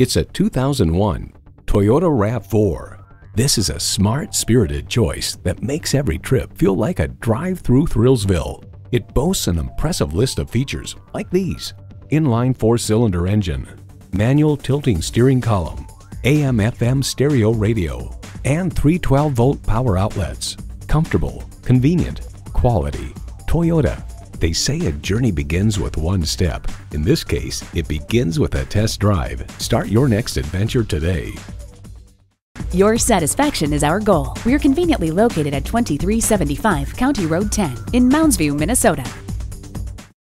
It's a 2001 Toyota RAV4. This is a smart, spirited choice that makes every trip feel like a drive through Thrillsville. It boasts an impressive list of features like these. Inline four-cylinder engine, manual tilting steering column, AM FM stereo radio, and 312 volt power outlets. Comfortable, convenient, quality. Toyota. They say a journey begins with one step. In this case, it begins with a test drive. Start your next adventure today. Your satisfaction is our goal. We're conveniently located at 2375 County Road 10 in Mounds View, Minnesota.